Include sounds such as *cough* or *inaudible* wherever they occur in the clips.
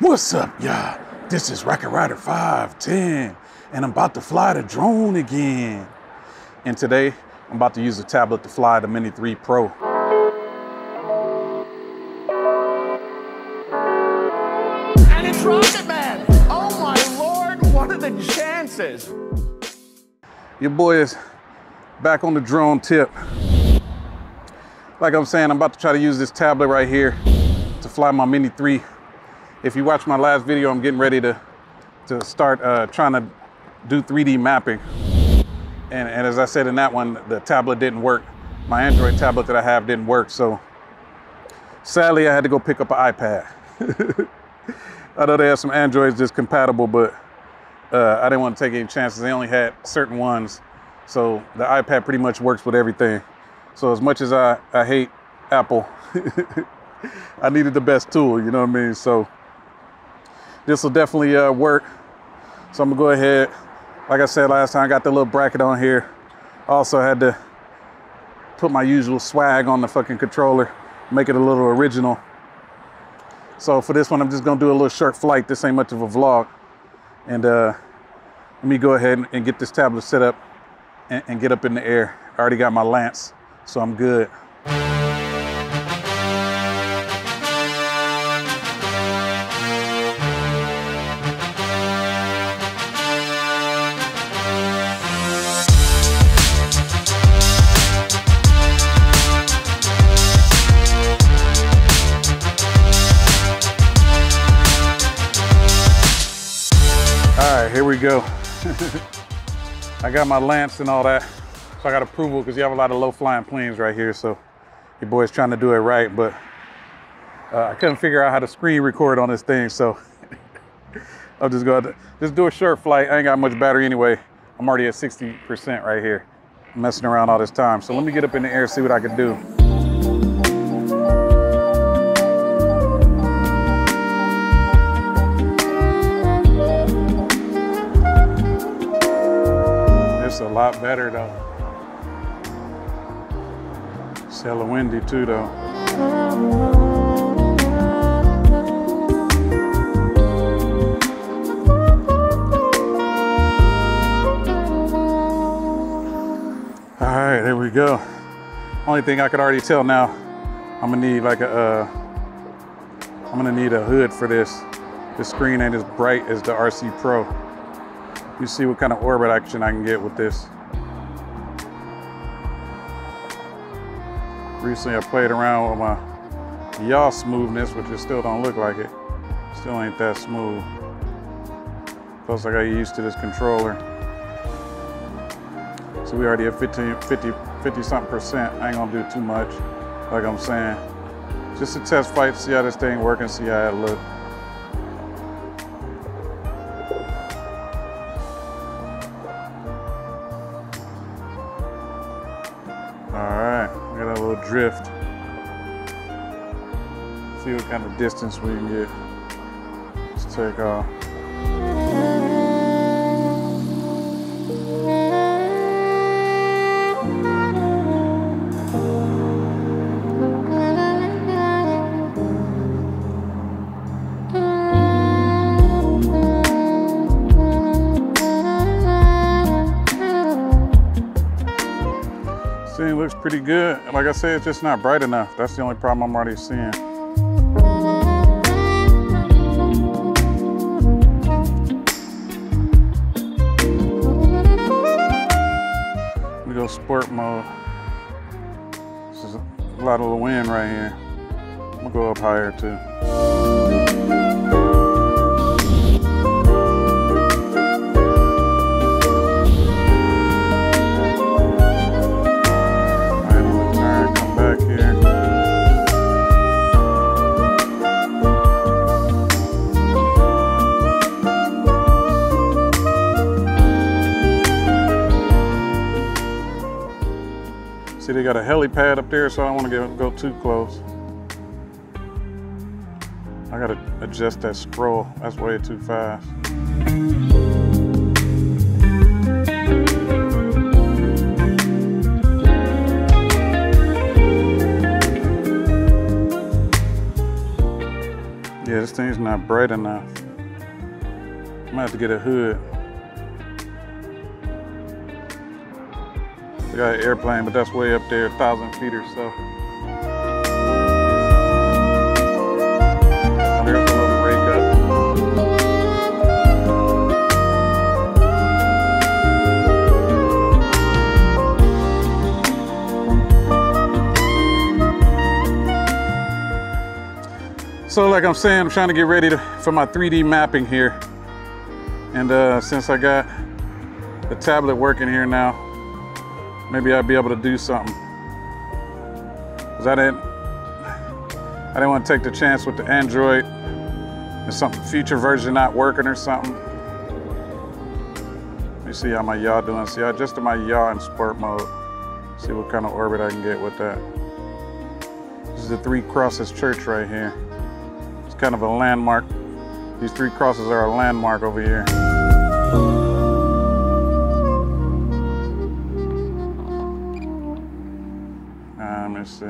What's up, y'all? This is RocketRyder510, and I'm about to fly the drone again. And today, I'm about to use the tablet to fly the Mini 3 Pro. And it's Rocket Man! Oh my lord, what are the chances? Your boy is back on the drone tip. Like I'm saying, I'm about to try to use this tablet right here to fly my Mini 3. If you watch my last video, I'm getting ready to, to start uh, trying to do 3D mapping. And, and as I said in that one, the tablet didn't work. My Android tablet that I have didn't work. So sadly, I had to go pick up an iPad. *laughs* I know they have some Androids just compatible, but uh, I didn't want to take any chances. They only had certain ones. So the iPad pretty much works with everything. So as much as I, I hate Apple, *laughs* I needed the best tool, you know what I mean? So this will definitely uh, work. So I'm gonna go ahead. Like I said last time, I got the little bracket on here. Also had to put my usual swag on the fucking controller, make it a little original. So for this one, I'm just gonna do a little short flight. This ain't much of a vlog. And uh, let me go ahead and get this tablet set up and, and get up in the air. I already got my LAANC, so I'm good. *laughs* I got my LAANC and all that. So I got approval because you have a lot of low flying planes right here. So your boy's trying to do it right, but uh, I couldn't figure out how to screen record on this thing. So *laughs* I'm just going to just do a short flight. I ain't got much battery anyway. I'm already at 60% right here. I'm messing around all this time. So let me get up in the air, and see what I can do. Lot better though. It's hella windy too though. All right, here we go. Only thing I could already tell now, I'm gonna need like a, uh, I'm gonna need a hood for this. The screen ain't as bright as the RC Pro. You see what kind of orbit action I can get with this. Recently I played around with my yaw smoothness, which it still don't look like it. Still ain't that smooth. Plus I got used to this controller. So we already at 15, 50, 50 something percent. I ain't gonna do too much, like I'm saying. Just a test flight, see how this thing working, see how it look. Drift. See what kind of distance we can get. Let's take off. Pretty good. Like I said, it's just not bright enough. That's the only problem I'm already seeing. We go sport mode. This is a lot of the wind right here. I'm gonna go up higher too. Got a helipad up there, so I don't want to go too close. I gotta adjust that scroll. That's way too fast. Yeah, this thing's not bright enough. I might have to get a hood. Got an airplane, but that's way up there, a thousand feet or so. So like I'm saying, I'm trying to get ready to, for my 3D mapping here. And uh, since I got the tablet working here now, maybe I'll be able to do something. Cause I didn't, I didn't want to take the chance with the Android and some future version not working or something. Let me see how my yaw doing. See, I adjusted my yaw in sport mode. See what kind of orbit I can get with that. This is the Three Crosses Church right here. It's kind of a landmark. These three crosses are a landmark over here. See.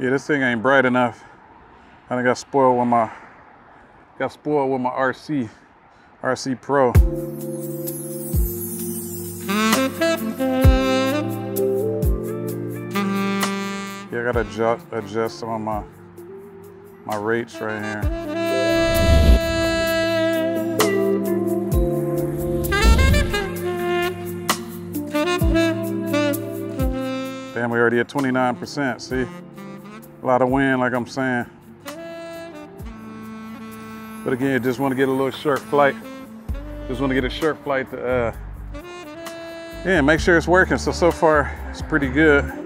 Yeah, this thing ain't bright enough. I done got spoiled with my got spoiled with my RC RC Pro. Yeah, I gotta adjust, adjust some of my my rates right here. Damn, we already at 29%. See, a lot of wind, like I'm saying. But again, just want to get a little short flight. Just want to get a short flight to, uh, yeah, make sure it's working. So, so far, it's pretty good.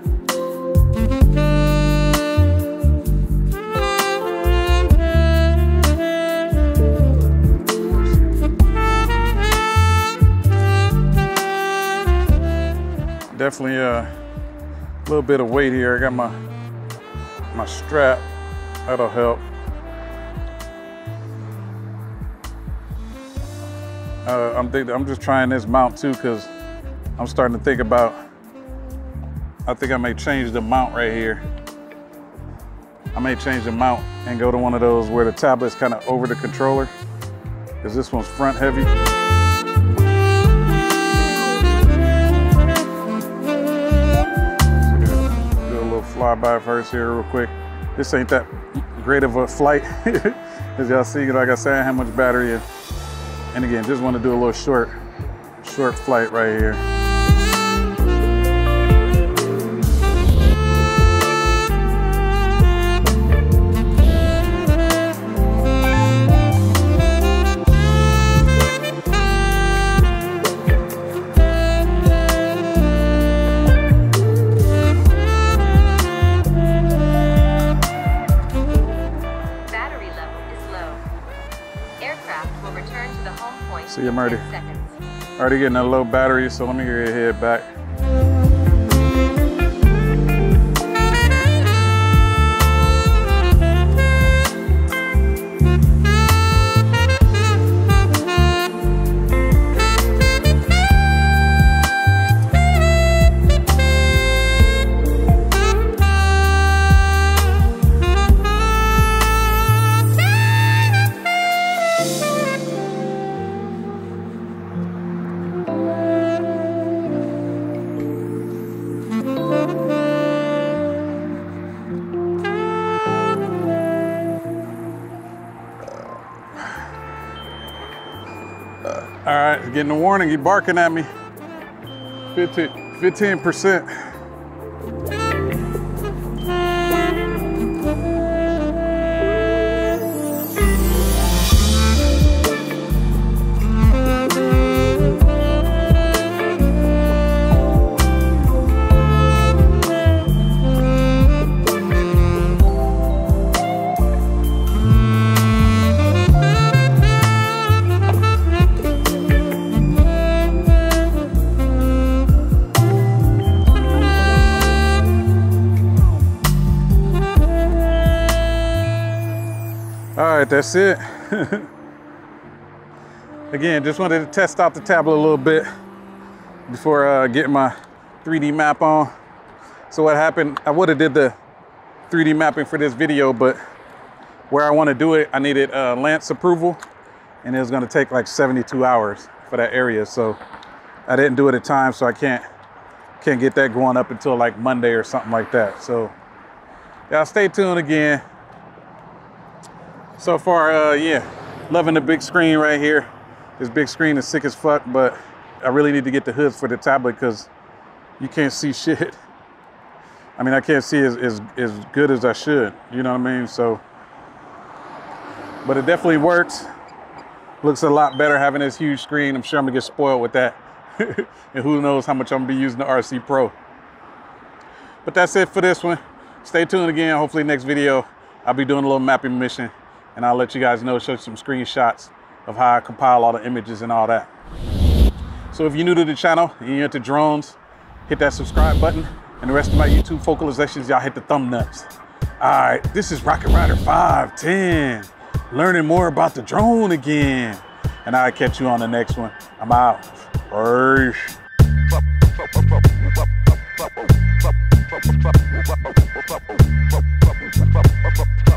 Definitely uh, a little bit of weight here. I got my my strap. That'll help. Uh, I'm think I'm just trying this mount too because I'm starting to think about. I think I may change the mount right here. I may change the mount and go to one of those where the tablet's kind of over the controller because this one's front heavy. Little flyby first here real quick. This ain't that great of a flight. *laughs* As y'all see, like I said, have much battery. And again, just want to do a little short, short flight right here. Aircraft will return to the home point See you, Marty. Already getting a low battery, so let me get your head back. All right, getting a warning. He barking at me. 15, 15%. All right, that's it. *laughs* Again, just wanted to test out the tablet a little bit before uh, getting my 3D map on. So what happened, I would have did the 3D mapping for this video, but where I want to do it, I needed uh, LAANC approval and it was gonna take like 72 hours for that area. So I didn't do it at time, so I can't can't get that going up until like Monday or something like that. So y'all stay tuned again. So far, uh, yeah, loving the big screen right here. This big screen is sick as fuck, but I really need to get the hoods for the tablet because you can't see *laughs* shit. I mean, I can't see as, as, as good as I should, you know what I mean? So, but it definitely works. Looks a lot better having this huge screen. I'm sure I'm gonna get spoiled with that. *laughs* and who knows how much I'm gonna be using the RC Pro. But that's it for this one. Stay tuned again. Hopefully next video, I'll be doing a little mapping mission and I'll let you guys know, show some screenshots of how I compile all the images and all that. So if you're new to the channel and you're into drones, hit that subscribe button and the rest of my YouTube focalizations, y'all hit the thumb nuts. All right, this is RocketRyder510, learning more about the drone again. And I'll catch you on the next one. I'm out. First.